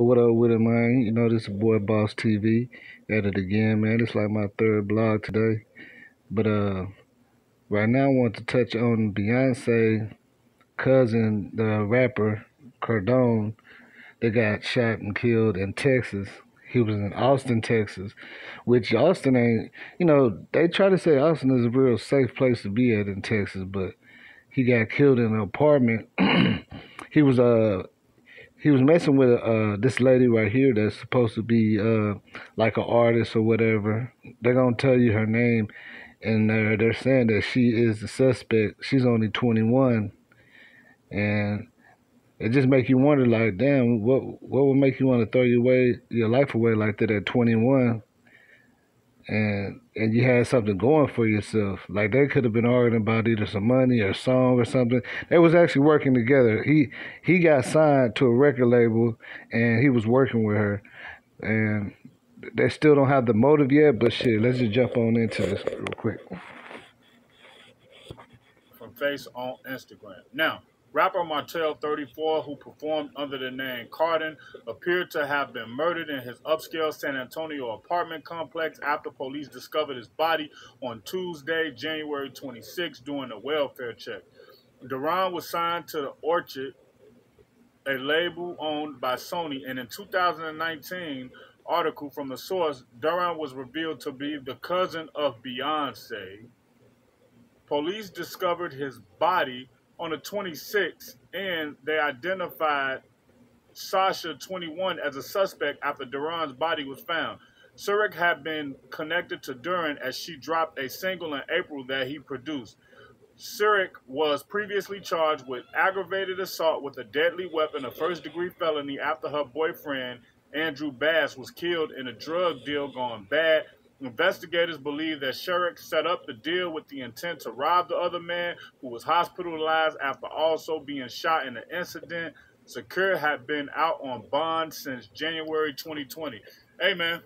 What up with it, man? You know, this is boy Boss TV at it again, man. It's like my third blog today. But uh right now I want to touch on Beyonce cousin, the rapper Cardone, that got shot and killed in Texas. He was in Austin, Texas, which Austin ain't, you know, they try to say Austin is a real safe place to be at in Texas, but he got killed in an apartment. he was uh he was messing with uh this lady right here that's supposed to be uh like an artist or whatever. They're gonna tell you her name, and they're they're saying that she is the suspect. She's only 21, and it just make you wonder, like, damn, what what would make you want to throw your way your life away like that at 21? And and you had something going for yourself. Like they could have been arguing about either some money or song or something. They was actually working together. He he got signed to a record label and he was working with her. And they still don't have the motive yet, but shit, let's just jump on into this real quick. From Face on Instagram. Now, Rapper Martell 34, who performed under the name Kardon, appeared to have been murdered in his upscale San Antonio apartment complex after police discovered his body on Tuesday, January 26, during a welfare check. DeRouen was signed to the Orchard, a label owned by Sony, and in 2019 article from the source, DeRouen was revealed to be the cousin of Beyonce. Police discovered his body on the 26th, and they identified Sasha, 21, as a suspect after DeRouen's body was found. Skare had been connected to Duran as she dropped a single in April that he produced. Skare was previously charged with aggravated assault with a deadly weapon, a first degree felony, after her boyfriend, Andrew Bass, was killed in a drug deal gone bad Investigators believe that Skare set up the deal with the intent to rob the other man who was hospitalized after also being shot in the incident. Skare had been out on bond since January 2020. Hey, man,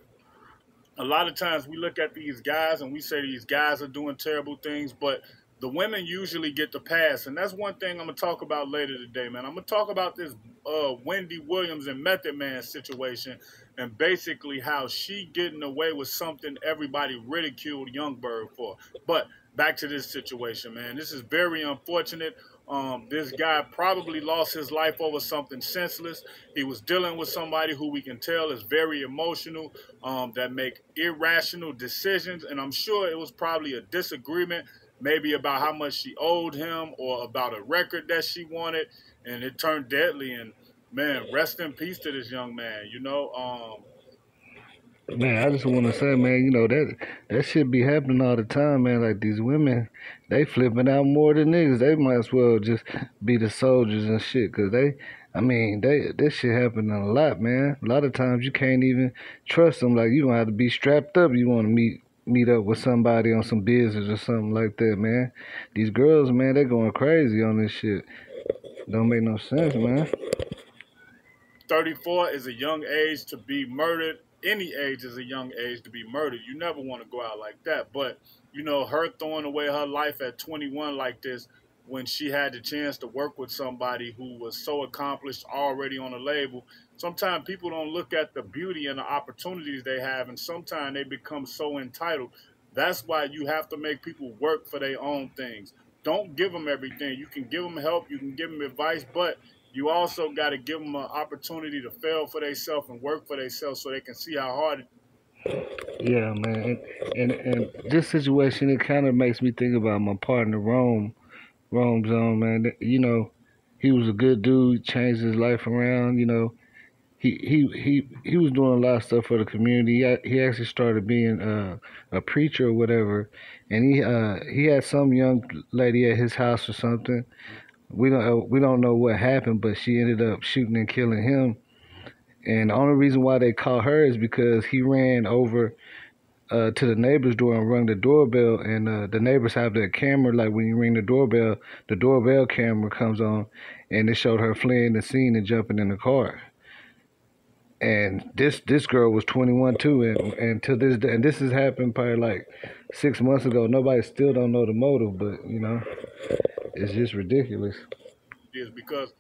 a lot of times we look at these guys and we say these guys are doing terrible things, but the women usually get the pass. And that's one thing I'm going to talk about later today, man. I'm going to talk about this uh, Wendy Williams and Method Man situation and basically how she getting away with something everybody ridiculed Youngberg for. But back to this situation, man. This is very unfortunate. Um, this guy probably lost his life over something senseless. He was dealing with somebody who we can tell is very emotional, um, that make irrational decisions, and I'm sure it was probably a disagreement, maybe about how much she owed him or about a record that she wanted, and it turned deadly. And man, rest in peace to this young man. You know, um, man, I just want to say, man, you know that that should be happening all the time, man. Like these women, they flipping out more than niggas. They might as well just be the soldiers and shit, cause they, I mean, they this shit happening a lot, man. A lot of times you can't even trust them. Like you gonna have to be strapped up. You want to meet meet up with somebody on some business or something like that, man. These girls, man, they going crazy on this shit. Don't make no sense, man. 34 is a young age to be murdered. Any age is a young age to be murdered. You never want to go out like that. But, you know, her throwing away her life at 21 like this when she had the chance to work with somebody who was so accomplished already on a label. Sometimes people don't look at the beauty and the opportunities they have, and sometimes they become so entitled. That's why you have to make people work for their own things. Don't give them everything. You can give them help, you can give them advice, but you also got to give them an opportunity to fail for themselves and work for themselves so they can see how hard yeah, man, and, and and this situation it kind of makes me think about my partner Rome, Rome Zone, man. You know, he was a good dude, changed his life around. You know, he he he he was doing a lot of stuff for the community. He, he actually started being uh, a preacher or whatever, and he uh, he had some young lady at his house or something we don't uh, we don't know what happened, but she ended up shooting and killing him. And the only reason why they caught her is because he ran over uh, to the neighbor's door and rung the doorbell. And uh, the neighbors have their camera, like when you ring the doorbell, the doorbell camera comes on, and it showed her fleeing the scene and jumping in the car. And this this girl was 21 too, and and to this day, and this has happened probably like six months ago. Nobody still don't know the motive, but you know it's just ridiculous. Is because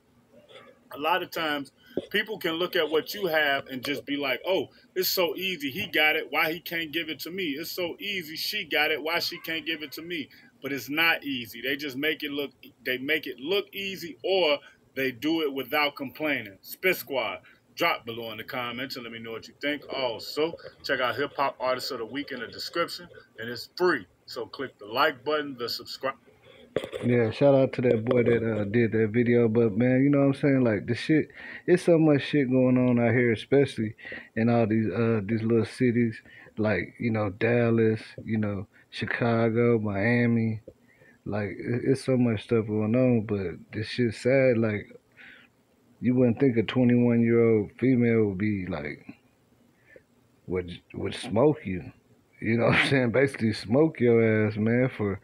a lot of times People can look at what you have and just be like, "Oh, it's so easy. He got it. Why he can't give it to me? It's so easy. She got it. Why she can't give it to me?" But it's not easy. They just make it look. They make it look easy, or they do it without complaining. Spit Squad. Drop below in the comments and let me know what you think. Also, check out Hip Hop Artist of the Week in the description, and it's free. So click the like button, the subscribe. Yeah, shout out to that boy that uh, did that video. But man, you know what I'm saying? Like the shit, it's so much shit going on out here, especially in all these uh these little cities, like you know Dallas, you know Chicago, Miami. Like it's so much stuff going on, but this shit sad. Like you wouldn't think a 21 year old female would be like would would smoke you. You know what I'm saying? Basically smoke your ass, man, for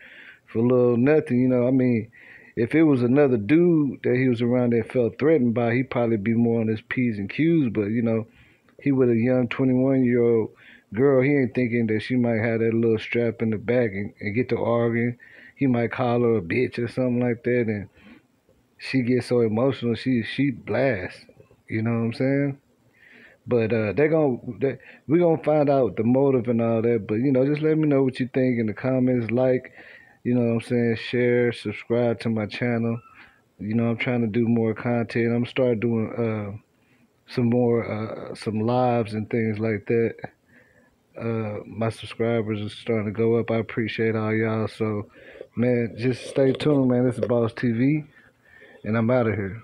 for little nothing. You know, I mean, if it was another dude that he was around that felt threatened by, he'd probably be more on his P's and Q's. But, you know, he with a young 21 year old girl, he ain't thinking that she might have that little strap in the back and, and get to arguing. He might call her a bitch or something like that. And she gets so emotional, she she blasts. You know what I'm saying? But uh, they're gonna they, we're gonna find out the motive and all that. But you know, just let me know what you think in the comments. Like, you know what I'm saying? Share, subscribe to my channel. You know, I'm trying to do more content. I'm gonna start doing uh, some more uh, some lives and things like that. Uh, my subscribers are starting to go up. I appreciate all y'all. So, man, just stay tuned, man. This is Boss TV, and I'm out of here.